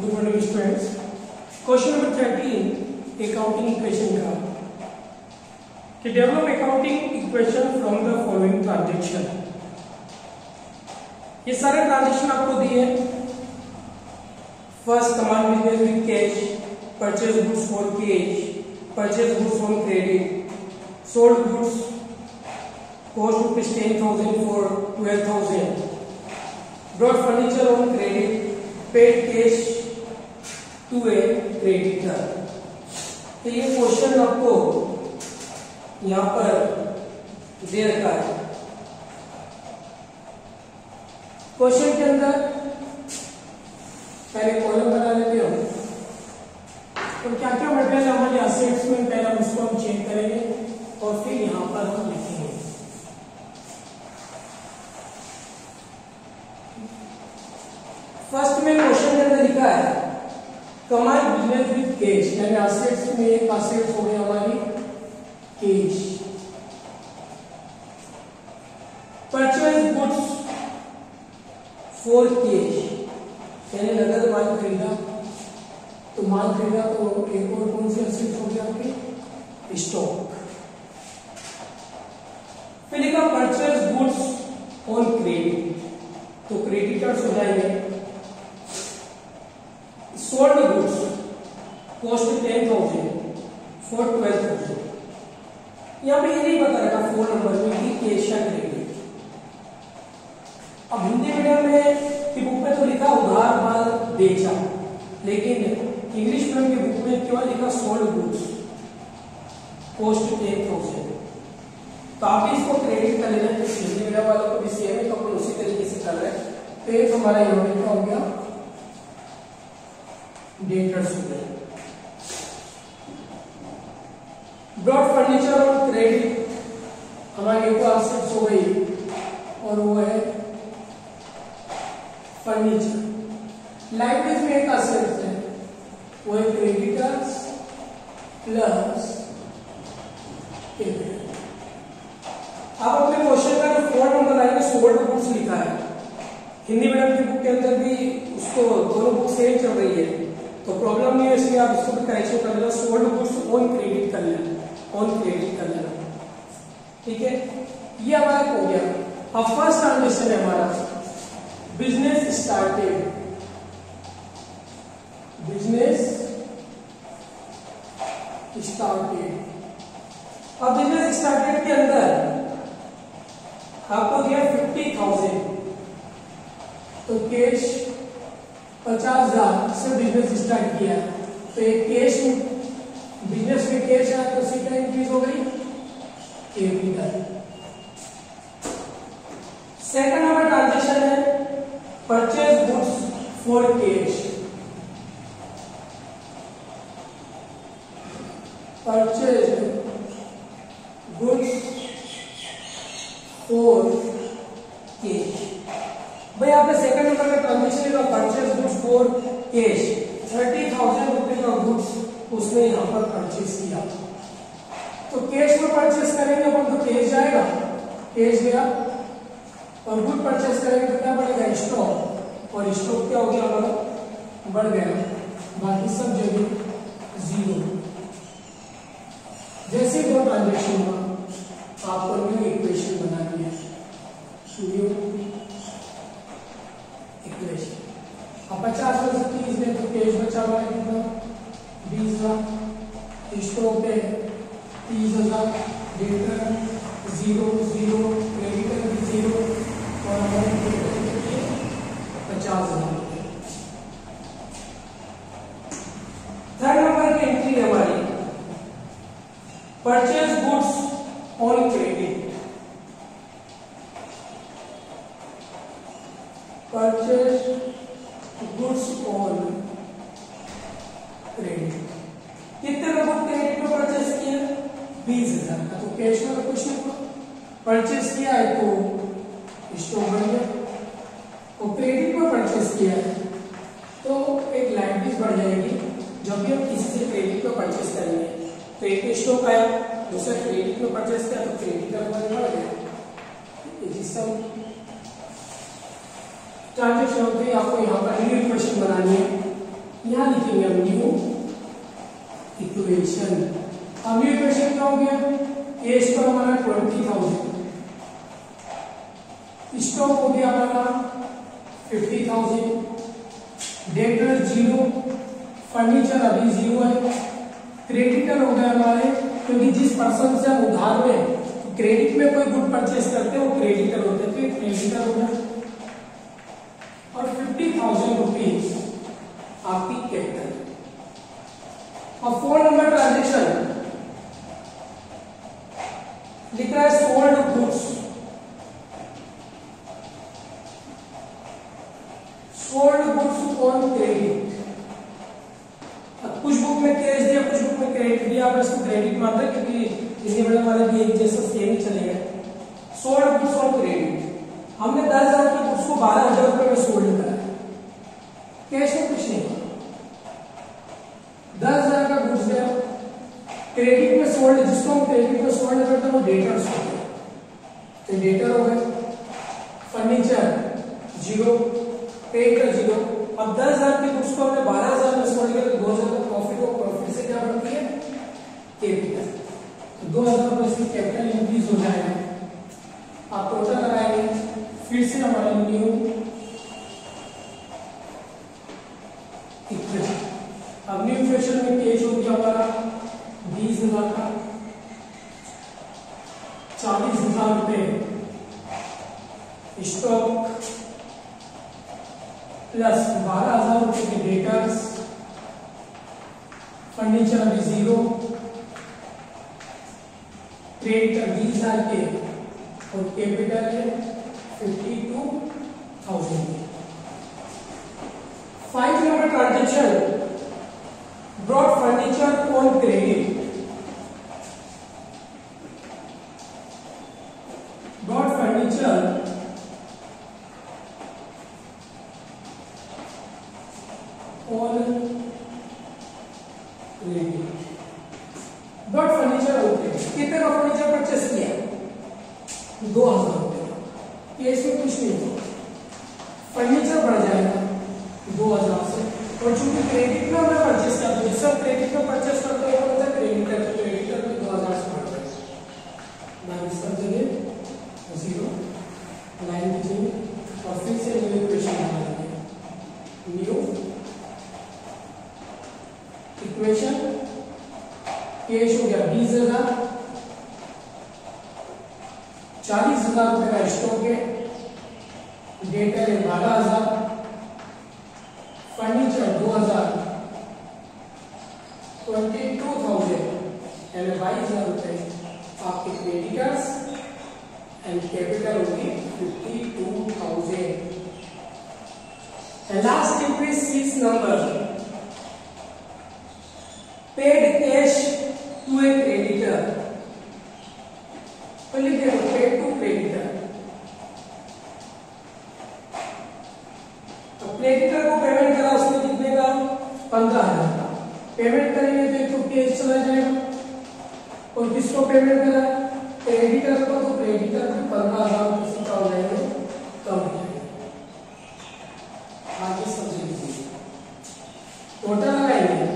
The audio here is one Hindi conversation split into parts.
Good morning students question number thirteen accounting equation का. कि develop accounting equation from the following transaction ये सारे ट्रांजेक्शन आपको दिए. First command business with cash purchase goods for cash purchase goods on credit sold goods cost rupees 10000 for 12000 brought furniture on credit, paid cash to a creditor तो ये क्वेश्चन आपको यहाँ पर दे रखा है। क्वेश्चन के अंदर पहले कॉलम बना लेते हो तो क्या क्या मटेरियल हमारे असेट्स में? पहले हम उसको हम चेक करेंगे और फिर यहाँ पर हम लिखेंगे। फ़र्स्ट में क्वेश्चन के अंदर लिखा है कमाई बिज़नेस विद कैश यानी असेट्स में एक असेट्स हो गई हमारी cash purchase goods for cash यानी नगद माल खरीदा तो माल खरीदा तो एक और कौन सी असेट्स हो गई आपकी? स्टॉक फिर लिखा परचेज गुड्स ऑन क्रेडिट तो क्रेडिटर्स हो जाएँगे। Sold goods. Cost 10000 for 12000 यहाँ पे ये नहीं बता रखा फ़ोन नंबर में कि कैश क्रेडिट अब हिंदी मीडियम में की बुक में तो लिखा उधार माल बेचा, लेकिन इंग्लिश मीडियम की बुक में केवल लिखा sold goods cost ten thousand तो आप भी इसको क्रेडिट कर लेना हिंदी वालों को भी सेम है तो अपन उसी तरीके से कर रहे हैं. तो एक हमारा क्या हो गया. डेटर्स हो गए ब्रॉड फर्नीचर ऑन क्रेडिट हमारी एक असेट्स हो गई। और वो है फर्नीचर लाइब्रेरी में एक असेट्स है। वो है क्रेडिटर्स प्लस आप अपने क्वेश्चन का जो फोर नंबर आएगा सोल्ड बुक्स लिखा है। हिंदी मीडियम की बुक के अंदर भी उसको दोनों बुक सेम चल रही है। तो प्रॉब्लम नहीं है इसलिए आप इसको भी करेक्शन कर लेना। सोल्ड गुड्स ऑन क्रेडिट कर लेना। ऑन क्रेडिट कर लेना। ठीक है? ये हमारा हो गया। अब फ़र्स्ट ट्रांजेक्शन है हमारा। बिज़नेस स्टार्टेड बिज़नेस स्टार्टेड अब बिज़नेस स्टार्टेड के अंदर आपको दिया फिफ्टी थाउज़ेंड तो कैश पचास हज़ार से बिज़नेस स्टार्ट किया तो एक कैश बिज़नेस में कैश आया तो सीटा इंक्रीज हो गई। कैपिटल सेकंड नंबर ट्रांजेक्शन है। Purchase goods for cash purchase goods for cash भाई आपने सेकंड नंबर में ट्रांजेक्शन का purchase goods for cash thirty thousand rupees का गुड्स उसने यहाँ पर परचेज किया। तो कैश में परचेज करेंगे, अपन तो कैश जाएगा। कैश गया। और गुड परचेज करेंगे तो क्या बढ़ेगा? स्टॉक और स्टॉक क्या हो गया हमारा? बढ़ गया। बाकी सब जगह ज़ीरो जैसे दो ट्रांजेक्शन हुआ, आपको न्यू इक्वेशन बनानी है। न्यू इक्वेशन अब पचास में से कैश बचा हुआ है कितना बीस लाख स्टॉक पे तीस हज़ार डेटर ज़ीरो ज़ीरो क्रेडिटर भी ज़ीरो और हमारे पचास हज़ार थर्ड नंबर की एंट्री है हमारी purchase goods on credit purchase goods on credit कितने का बुक क्रेडिट में परचेस किया बीस हज़ार का। तो कैश में कुछ नहीं हुआ परचेस किया है तो स्टॉक बन गया। और क्रेडिट में परचेस किया है तो एक लाइबिलिटीज बढ़ जाएगी जब भी हम किसी से क्रेडिट में परचेस करेंगे। तो एक स्टॉक आया, दूसरा क्रेडिट में परचेस किया तो क्रेडिट का बढ़ गया। हम ट्रांजेक्शन होते आपको यहाँ पर न्यू इक्वेशन बनानी है। यहाँ लिखेंगे हम न्यू इक्वेशन अब न्यू इक्वेशन क्या हो गया? एज पर हमारा ट्वेंटी थाउज़ेंड स्टॉक हो गया हमारा fifty thousand debtor zero furniture अभी ज़ीरो है। क्रेडिटर हो गए हमारे, क्योंकि जिस पर्सन से हम उधार में क्रेडिट में कोई गुड परचेस करते हैं, वो क्रेडिटर होते हैं। तो क्रेडिटर हो गया। और फिफ्टी थाउज़ेंड रुपीज़ आपकी कैपिटल और फ़ोन नंबर ट्रांजेक्शन लिख रहा है sold goods sold goods on credit कुछ बुक में कैश दिया, कुछ बुक में क्रेडिट दिया आप इसको क्रेडिट मानते हैं, क्योंकि बड़े वाले भी एक जैसा सेम ही चलेगा। सोल्ड बुक्स ऑन क्रेडिट हमने दस हज़ार की बुक्स को बारह हज़ार रुपए में सोल्ड करा कैश में कुछ नहीं दस हज़ार का गुड्स दिया क्रेडिट में सोल्ड जिसको हम क्रेडिट में सोल्ड करते हैं, वो डेटर्स तो डेटर हो गए फर्नीचर ज़ीरो क्रेडिटर ज़ीरो अब दस हज़ार की बुक्स को हमने बारह हज़ार में सोल्ड किया तो दो हज़ार का प्रॉफिट हो प्रॉफिट से क्या बढ़ती है? कैपिटल तो दो हज़ार रुपये इसकी कैपिटल इंक्रीज हो जाएगा। आप टोटल लगाएँगे, फिर से हमारे न्यू अब न्यू इक्वेशन में केज हो गया हमारा। हज़ार का चालीस हज़ार रुपये स्टॉक प्लस बारह हज़ार रुपए के डेटर्स फर्नीचर अभी ज़ीरो क्रेडिटर बीस हज़ार के और कैपिटल है fifty two thousand five number transaction brought furniture on credit brought furniture on credit brought furniture on credit कितने का फर्नीचर परचेस किया? दो हज़ार रुपये ये इसमें कुछ नहीं होगा फर्नीचर बढ़ जाएगा दो हज़ार से। और चूँकि क्रेडिट में हमने परचेस किया तो जिससे क्रेडिट में परचेस करते हैं वो होता है तो क्रेडिटर में दो हज़ार से बढ़ जाएगा माइनस कर देंगे ज़ीरो लाइन खींचेंगे और फिर से न्यू इक्वेशन बनाएँगे न्यू इक्वेशन कैश हो गया बीस हज़ार चालीस हज़ार रुपए का स्टॉक है। डेटर है बारह हज़ार। फर्नीचर दो हज़ार। ट्वेंटी टू थाउज़ेंड यानी बाईस हज़ार रुपए। आपके क्रेडिटर्स एंड कैपिटल होगी fifty two thousand last entry six number paid cash to a creditor लिख टू क्रेडिटर तो क्रेडिटर को पेमेंट करा उसने कितने का पंद्रह हज़ार का पेमेंट करेंगे तो एक तो केस चला जाएगा किसको पेमेंट करा क्रेडिटर को तो क्रेडिटर को पंद्रह हज़ार रुपये का हो जाएँगे कम हो जाएगा आगे समझ लीजिए टोटल लगाएँगे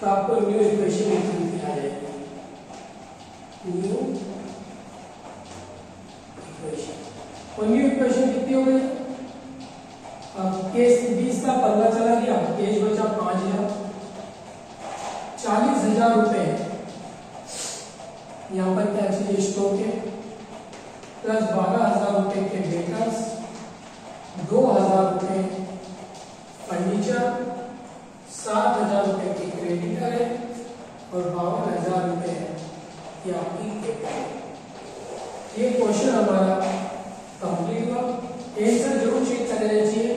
तो आपको न्यू इक्वेशन निकल आ जाएगी न्यू इक्वेशन और न्यू इक्वेशन कितनी हो गई अब केस बीस का पंद्रह चला गया केस बचा पाँच हज़ार. चालीस हज़ार रुपए यहाँ पर क्या चाहिए स्टॉक है प्लस बारह हज़ार रुपए के डेटर्स दो हज़ार रुपए फर्नीचर सात हज़ार रुपए की क्रेडिटर है और बावन हज़ार रुपए की आपकी ये क्वेश्चन हमारा कंप्लीट हुआ। आंसर ज़रूर चेक कर लेना चाहिए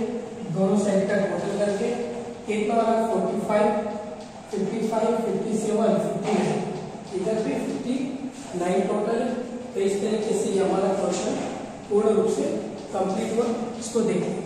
दोनों साइड का टोटल करके आ रहा forty five fifty five fifty seven fifty इधर भी नाइन टोटल तो इस तरीके से हमारा क्वेश्चन पूर्ण रूप से कंप्लीट हुआ। इसको देखते